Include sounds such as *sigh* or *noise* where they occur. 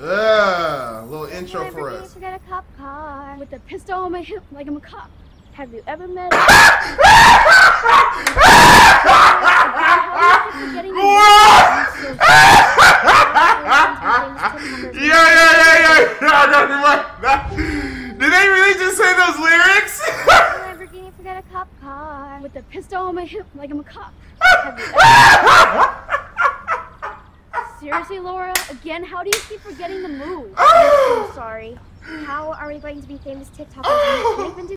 Yeah, a little intro for us. Forget a cop car with a pistol on my hip like I'm a cop. Have you ever met? *laughs* Yeah, yeah, yeah, yeah. No, no, no, no. Did they really just say those lyrics? Lamborghini, forget a cop car with a pistol on my hip like I'm a cop. *laughs* Seriously, Laura? Again, how do you keep forgetting the move? *gasps* I'm so sorry. How are we going to be famous TikTokers